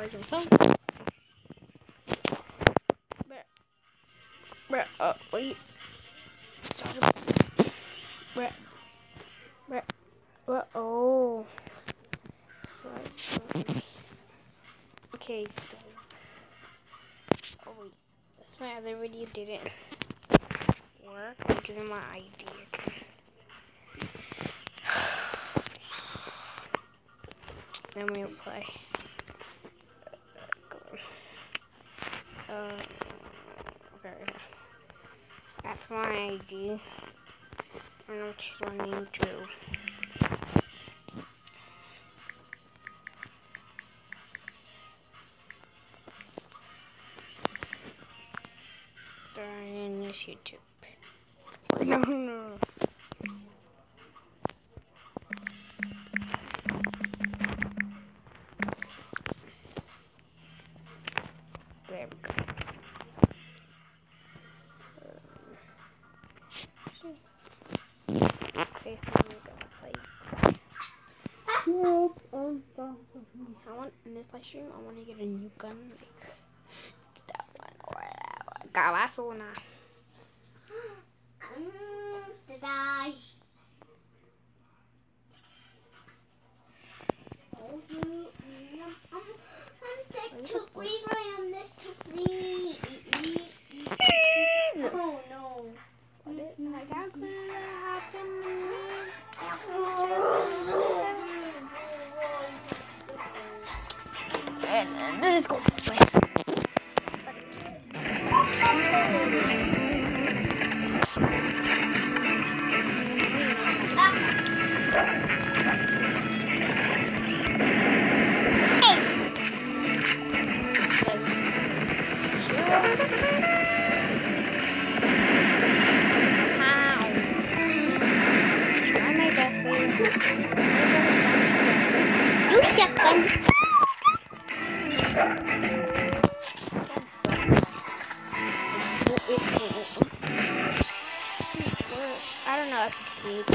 Fall. Bruh. Bruh, uh, wait. Sorry. Bruh. Bruh. Bruh, oh. Sorry, sorry. Okay, so. Oh, wait. That's my other video didn't work. I'm giving my ID again. Then we'll play. Uh, okay. That's my ID. And I'll take my name too. Starting in this YouTube. No, no. This live stream. I want to get a new gun, like that one or that one. Gabazo na. Mm, die. Oh, you, mm, I'm, I'm sick to breathe. I am this to breathe. And, and this is don't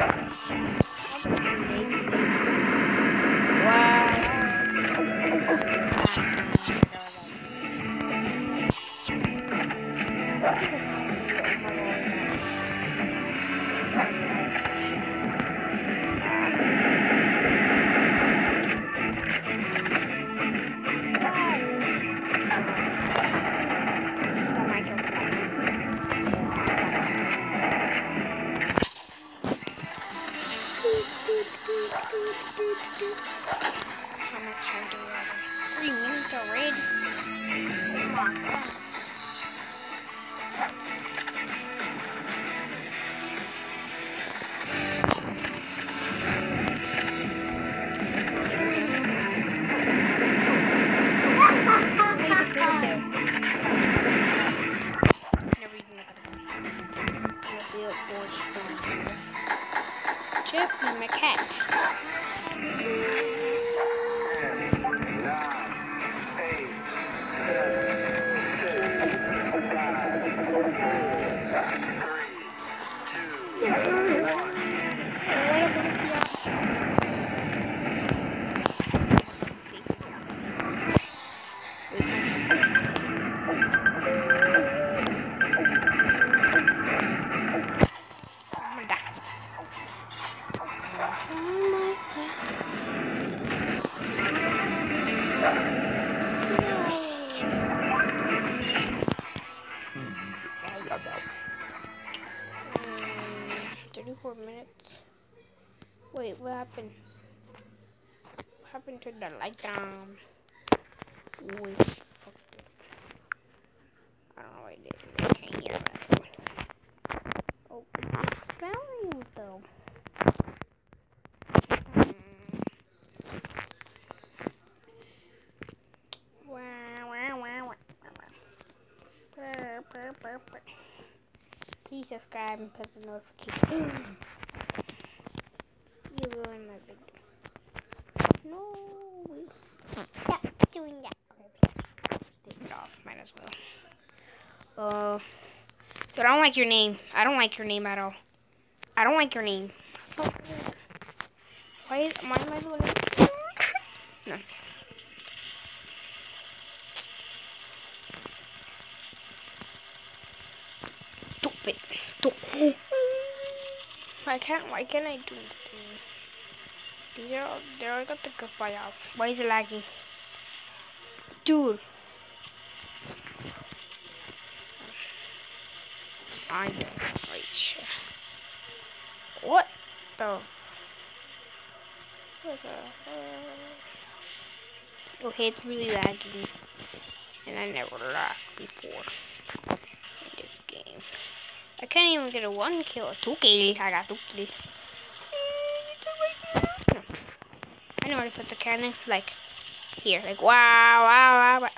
One. Thirty-four minutes. Wait, what happened? What happened to the light down? Wait. I don't know I. Oh, spelling though. Hmm. Purr, purr, purr, purr. Please subscribe and put the notification. you ruined my video. No. Stop doing that. Take it off. Might as well. Uh, dude, I don't like your name. I don't like your name at all. I don't like your name. So. Why is mine my little No. Wait. Why can't why can't I do the thing? These are all they all got the goodbye out. Why is it lagging? Dude. I know. Right. What the what the Okay, it's really laggy. And I never lagged before. I can't even get a one kill or two kills. I got two kills. No. I know where to put the cannon. Like here. Like wow, wow, wow, wow.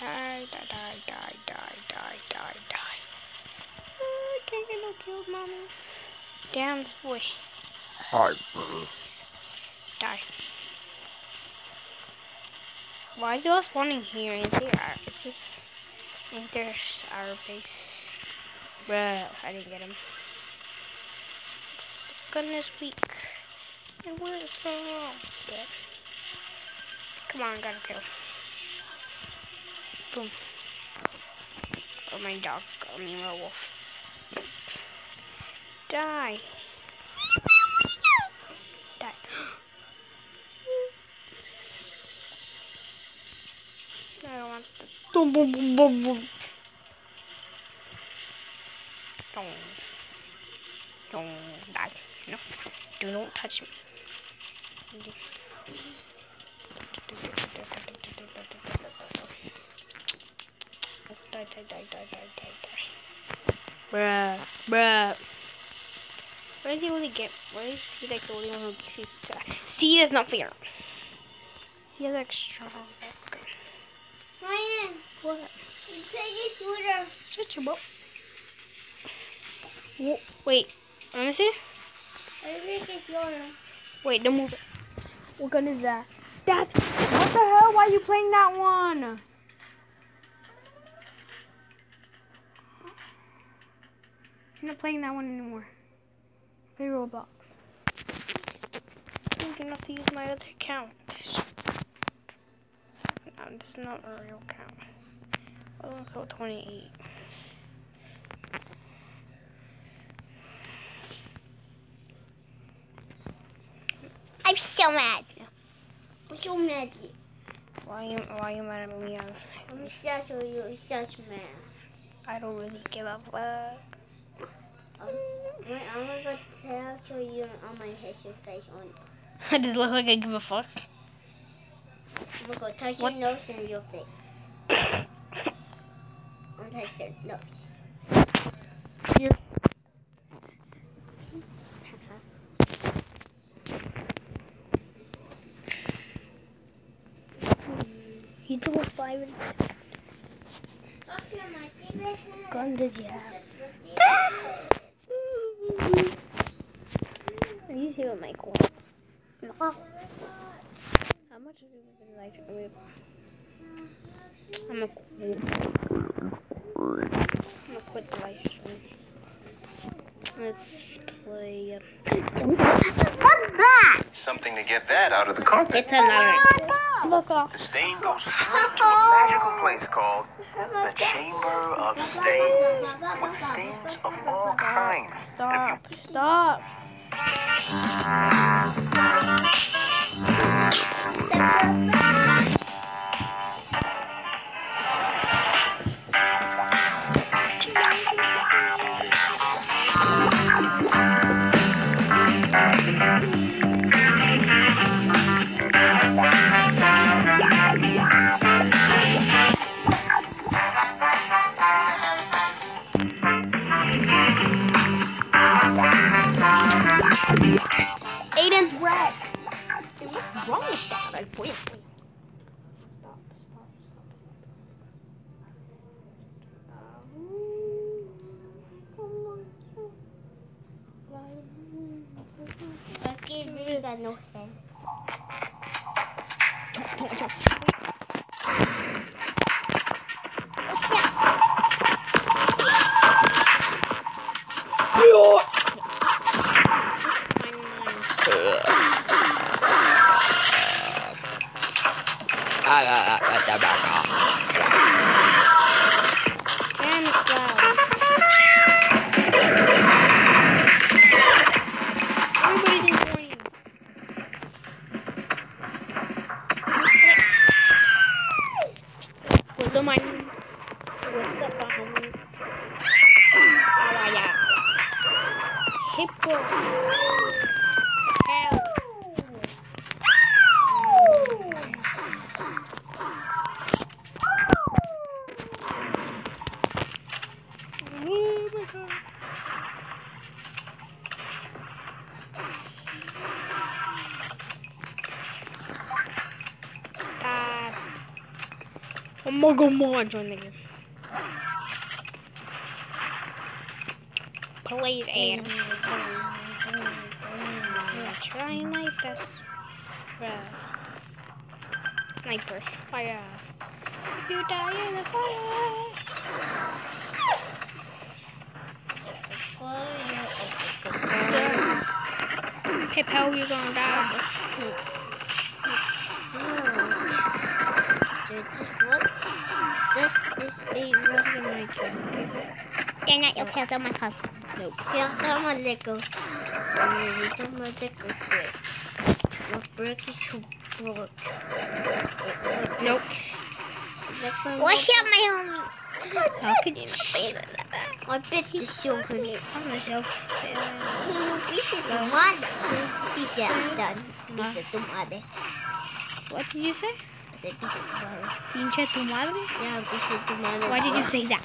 Die, die, die, die, die, die, die, die. Oh, I can't get no kills, mommy. Damn this boy. Hi. Die. Why are they all spawning here? Ain't uh, there? It's just ain't there our base? Bruh, I didn't get him. Goodness week. And where is going on? Come on, gotta kill. Boom. Or my dog, I mean my wolf. Die. Die. I don't want the boom boom boom boom boom. Don't don't die. No. Do not touch me. Die, die, die, die, die, die, die. Bruh, bruh. Why does he only get? Why is he like the only one who gets to die? See, that's not fair. He has extra. That's. Ryan, What? you take a shooter. Shut your butt. Wo- Wait, let me see. I a shooter. Wait, don't move it. What gun is that? That's what the hell? Why are you playing that one? I'm not playing that one anymore. Play Roblox. I'm gonna have to use my other account. No, this is not a real account. Oh, code 28. So mad. I'm so mad at you. Why you why you mad at me? I'm, I'm such a you such mad. I don't really give a fuck. Um, wait, I'm gonna go tell show you on my head your face on. I just look like I give a fuck. I'm gonna go touch What? your nose and your face. I'm gonna touch your nose. Here. He's all five and gun does he have? Are you see what my wants? No. How much have you been like? I mean, I'm gonna quit. I'm gonna quit the. Let's play. Um, What's that? Something to get that out of the carpet. It's another. Look off. The stain goes straight to a magical place called the Chamber of Stains, with stains of all kinds. Stop. Stop. I'm gonna go more join the game. Please, Adam. I'm trying my best. Sniper. Fire. You die in the fire. Hey, pal, you're gonna die. Dang it, you killed all my cars. Nope. Killed all my Legos. All my Legos break. My brick is too broke. Nope. My home? How could you not say that? I bet this so pretty. I'm myself. Bisa tu mana? Bisa dan bisa tu mana? What did you say? Bisa bisa tu mana? Pinche tu madre? Ya bisa tu mana? Why did you say that?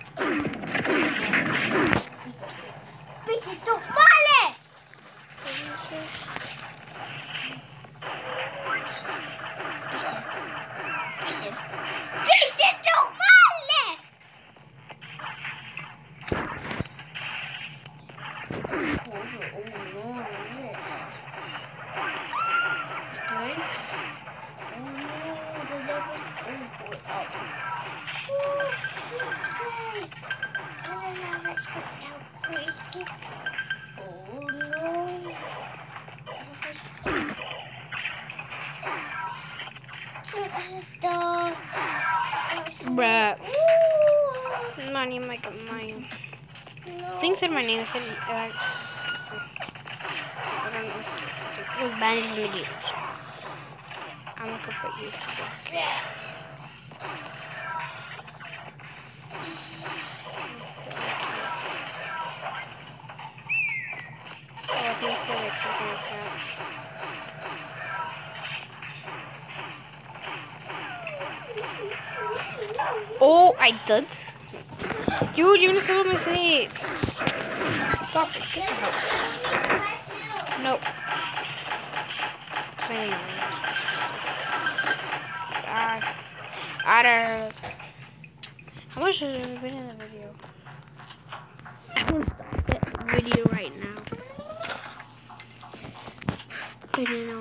My name like a mine. Thing said my name said uh, I don't know. It was banned in the video. I'm gonna put you. Oh, I think so. Like something like that. Oh, I did. Dude, you're gonna step on my feet. Stop it. Get help. Nope. God. Otter. How much has it been in the video? I'm gonna stop the video right now. I don't know.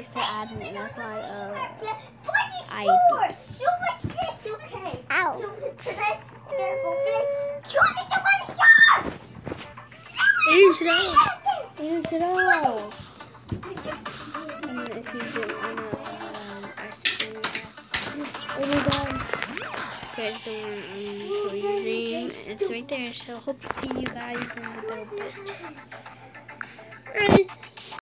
I want you guys to add me. That's why, uh, I this? Okay. Ow. So could I I gotta go play? Me to my shop! You should know. You should know. And if you do wanna um, actually, oh my god, um, for. It's right there. So hope to see you guys in a little bit. Alright.